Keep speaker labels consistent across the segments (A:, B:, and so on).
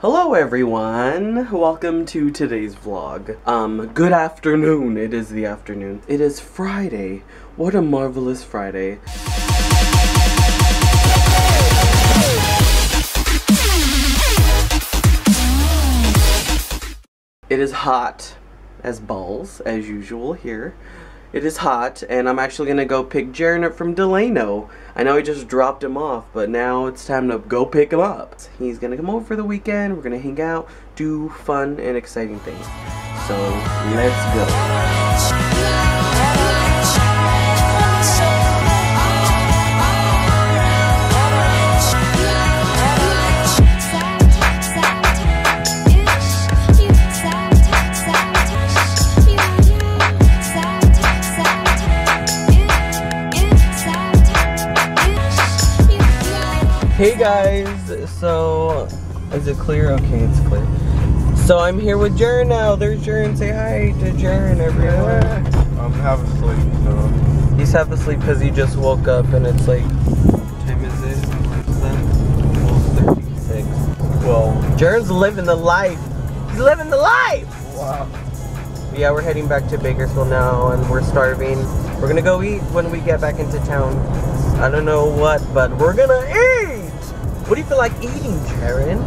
A: Hello everyone! Welcome to today's vlog. Um, good afternoon. It is the afternoon. It is Friday. What a marvelous Friday. It is hot as balls, as usual here. It is hot, and I'm actually gonna go pick Jaren up from Delano. I know he just dropped him off, but now it's time to go pick him up. He's gonna come over for the weekend, we're gonna hang out, do fun and exciting things. So, let's go. Hey guys, so is it clear? Okay, it's clear. So I'm here with Jaren now. There's Jaren. Say hi to Jaren, everyone.
B: I'm half asleep, so.
A: He's half asleep because he just woke up and it's like, what time is it? That? 12:36.
B: Well,
A: Jaren's living the life. He's living the life.
B: wow.
A: Yeah, we're heading back to Bakersfield now and we're starving. We're gonna go eat when we get back into town. I don't know what, but we're gonna eat! What do you feel like eating, Jaren?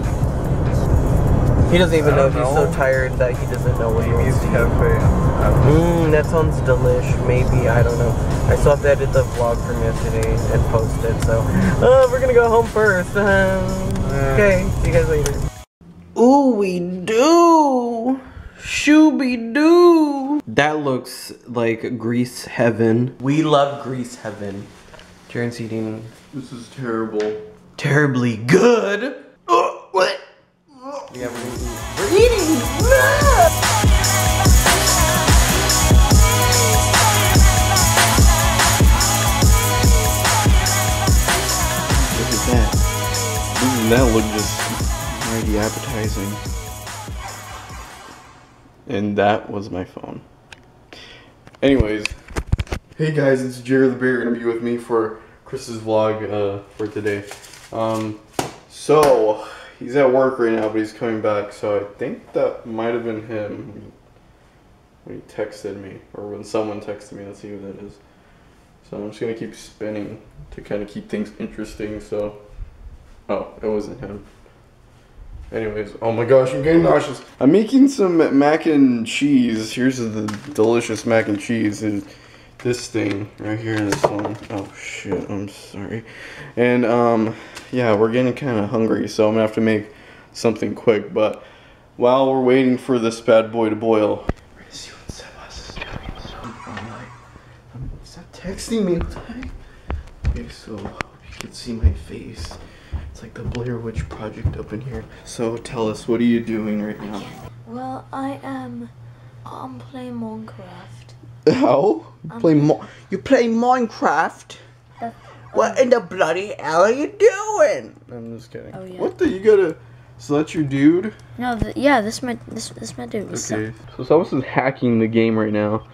A: He doesn't even
B: I
A: know.
B: don't
A: He's so tired that he doesn't know what he
B: Amy's
A: wants to eat.
B: Cafe.
A: Mmm, that sounds delish. Maybe, I don't know. I still have to edit the vlog from yesterday and post it, so. Uh, we're gonna go home first. okay, see you guys later. Ooh, we do. Shooby doo. That looks like Grease heaven. We love Grease heaven. Jaren's eating
B: This is terrible.
A: Terribly good. Oh, what? Yeah, we're gonna. We're eating.
B: Look at that. Doesn't that look just mighty appetizing? And that was my phone. Anyways, hey guys, it's Jare the Bear gonna be with me for Chris's vlog uh, for today. Um, so he's at work right now, but he's coming back. So I think that might have been him when he texted me, or when someone texted me. Let's see who that is. So I'm just gonna keep spinning to kind of keep things interesting. So, oh, it wasn't him. Anyways, oh my gosh, I'm getting nauseous. I'm making some mac and cheese. Here's the delicious mac and cheese. Is this thing right here in this one. Oh shit, I'm sorry. And um, yeah, we're getting kind of hungry, so I'm gonna have to make something quick. But while we're waiting for this bad boy to boil, we're gonna see what Sebas is doing. So, I'm like, stop texting me. What the heck? Okay, so you can see my face. It's like the Blair Witch Project up in here. So tell us, what are you doing right now?
C: Well, I am. I'm playing Minecraft.
B: How? You play um, Mo- You play Minecraft?
C: That,
B: What in the bloody hell are you doing? I'm just kidding.
C: Oh, yeah.
B: What the? You gotta. So that's your dude?
C: No, th- yeah, this my this this my dude.
B: Okay. So Sebas is hacking the game right now,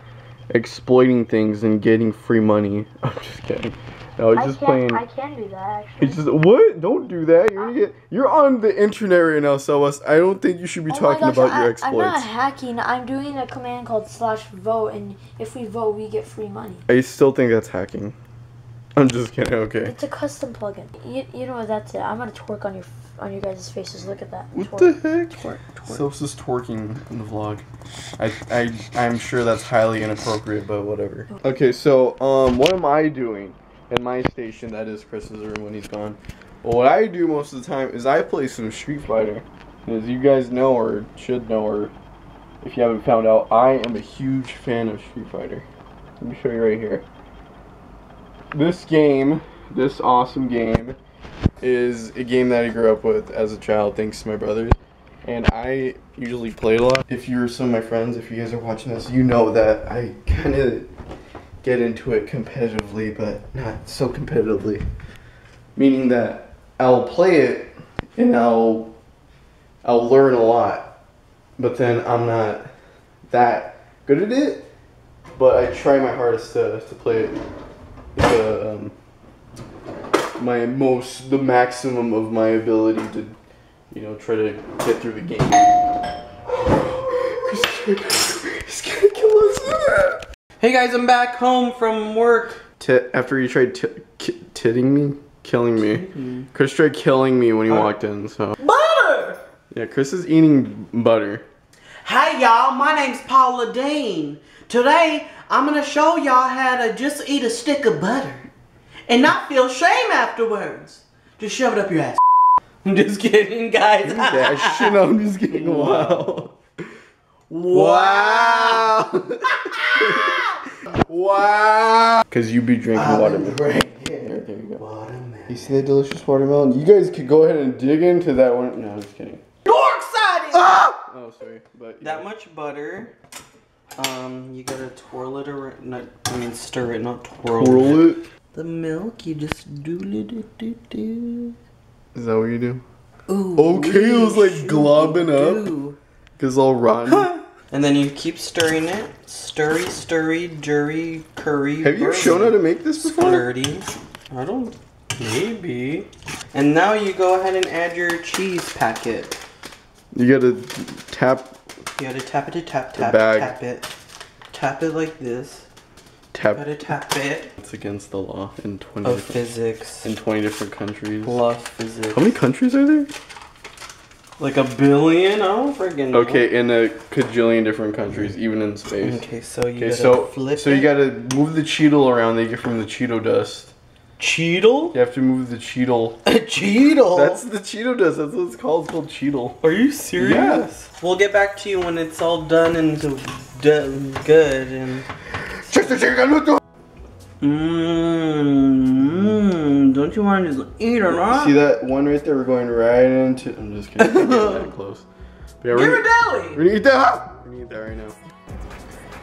B: exploiting things and getting free money. I'm just kidding. No, he's
C: I
B: just
C: can
B: playing.
C: I can do that actually.
B: He's just what? Don't do that. You're gonna get. You're on the internet right now, Sebas. I don't think you should be
C: Oh
B: talking
C: gosh,
B: about
C: I,
B: your
C: I'm not
B: exploits.
C: hacking. I'm doing a command called slash vote, and if we vote, we get free money.
B: I still think that's hacking. I'm just kidding. Okay.
C: It's a custom plugin. You, you know what? That's it. I'm gonna twerk on your on your guys' faces. Look at that.
B: What
C: Twerk.
B: the heck?
C: Twerk, twerk.
B: Sebas is twerking in the vlog. I, I, I'm sure that's highly inappropriate, but whatever. Okay, so um, what am I doing in my station? That is Chris's room when he's gone. Well, what I do most of the time is I play some Street Fighter. As you guys know or should know, or if you haven't found out, I am a huge fan of Street Fighter. Let me show you right here. This game, this awesome game, is a game that I grew up with as a child thanks to my brothers. And I usually play a lot. If you're some of my friends, if you guys are watching this, you know that I kind of get into it competitively, but not so competitively. Meaning that I'll play it and I'll I'll learn a lot, but then I'm not that good at it. But I try my hardest to, to play it the, um, my most the maximum of my ability to you know, try to get through the game. He's gonna kill us.
A: Hey guys, I'm back home from work.
B: Tit after you tried t- ki- titting me, killing me. Chris tried killing me when he walked in. So
D: Butter!
B: yeah, Chris is eating butter.
D: Hey y'all, my name's Paula Deen. Today, I'm gonna show y'all how to just eat a stick of butter and not feel shame afterwards. Just shove it up your ass. I'm just kidding, guys.
B: That shit, I'm just kidding. Wow.
D: Wow.
B: wow. Cause you be drinking watermelon.
D: Right here.
B: there you go.
D: Watermelon.
B: You see that delicious watermelon? You guys could go ahead and dig into that one. No, I'm just kidding.
D: Dork sided!
B: Oh, sorry, but
A: That much butter. Um, you gotta twirl it around. Not, I mean, stir it, not twirl, it.
B: It.
A: The milk, you just do do do do.
B: Is that what you do?
A: Ooh.
B: Okay, it was like globbing up.
A: do.
B: Cause all rotten.
A: And then you keep stirring it. Stirry, stirry, jury, curry.
B: Have you shown how to make this before?
A: Splurty. I don't. Maybe. And now you go ahead and add your cheese packet.
B: You gotta tap,
A: You gotta tap it to tap tap
B: bag.
A: tap it. Tap it like this.
B: tap.
A: Gotta tap it.
B: It's against the law in 20
A: Of
B: different,
A: physics.
B: in 20 different countries.
A: Plus physics.
B: How many countries are there?
A: Like a billion? I don't know.
B: Okay, in a cajillion different countries, even in space.
A: Okay, so you
B: Okay,
A: gotta
B: so
A: flip
B: so
A: it.
B: you gotta move the Cheetle around. They get from the Cheeto dust.
A: Cheetle?
B: You have to move the Cheetle.
A: A Cheetle?
B: That's the Cheeto dust. That's what it's called. It's called Cheetle.
A: Are you serious?
B: Yes.
A: We'll get back to you when it's all done and good and. Mmm. Don't you want to just eat or not?
B: See that one right there? We're going right into. I'm just kidding. That close. But yeah,
D: Give
B: we're,
D: her deli!
B: we're gonna eat that. We're gonna eat that right now.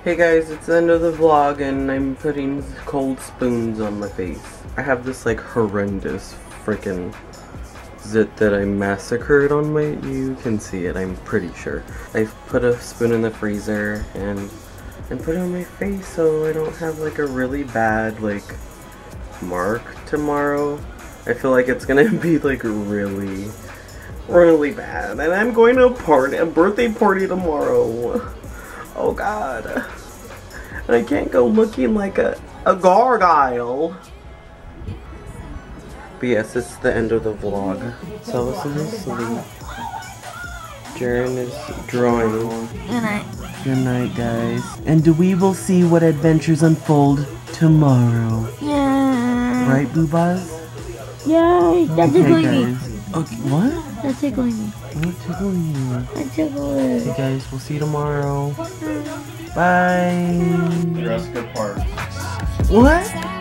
A: Hey guys, it's the end of the vlog and I'm putting cold spoons on my face. I have this like horrendous freaking zit that I massacred on my, you can see it, I'm pretty sure. I've put a spoon in the freezer and and put it on my face so I don't have like a really bad like mark tomorrow. I feel like it's gonna be like really, really bad. And I'm going to a party, a birthday party tomorrow. Oh god. I can't go looking like a, a gargoyle. But yes, it's the end of the vlog. So listen to sleep. Jaren is drawing.
C: Good night.
D: Good night, guys. And we will see what adventures unfold tomorrow.
C: Yeah.
D: Right, Boobas?
C: Yay. That's tickling me.
D: Okay, what?
C: That's tickling me.
D: What tickling you?
C: I tickle it.
D: Okay, guys, we'll see you tomorrow. Bye.
B: Jurassic Park.
D: What?